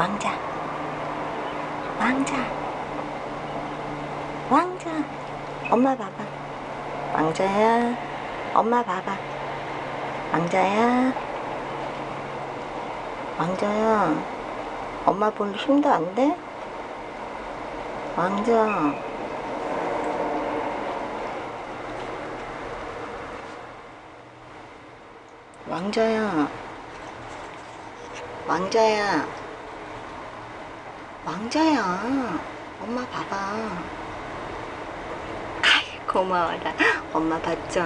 왕자. 왕자. 왕자. 엄마 봐봐. 왕자야. 엄마 봐봐. 왕자야. 왕자야. 엄마 볼 힘도 안 돼? 왕자. 왕자야. 왕자야. 왕자야. 엄마 봐봐. 아이, 고마워라. 엄마 봤죠?